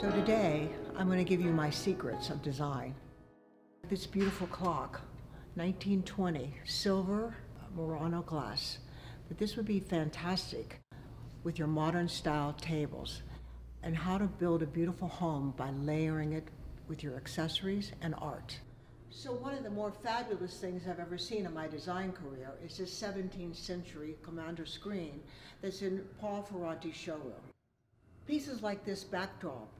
So today, I'm going to give you my secrets of design. This beautiful clock, 1920, silver Murano glass. But this would be fantastic with your modern style tables and how to build a beautiful home by layering it with your accessories and art. So one of the more fabulous things I've ever seen in my design career is this 17th century Coromandel screen that's in Paul Ferrante's showroom. Pieces like this backdrop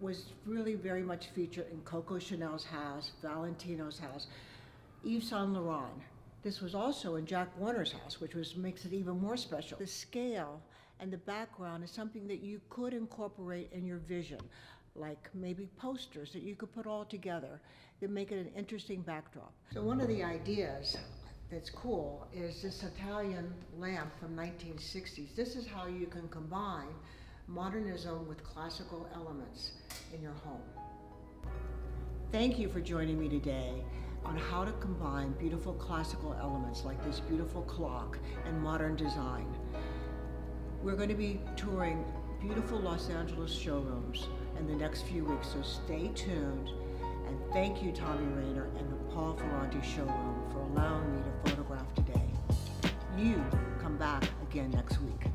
was really very much featured in Coco Chanel's house, Valentino's house, Yves Saint Laurent. This was also in Jack Warner's house, which was makes it even more special. The scale and the background is something that you could incorporate in your vision, like maybe posters that you could put all together that make it an interesting backdrop. So one of the ideas that's cool is this Italian lamp from 1960s. This is how you can combine modernism with classical elements in your home. Thank you for joining me today on how to combine beautiful classical elements like this beautiful clock and modern design. We're going to be touring beautiful Los Angeles showrooms in the next few weeks, so stay tuned. And thank you, Tommy Rayner and the Paul Ferrante showroom for allowing me to photograph today. You come back again next week.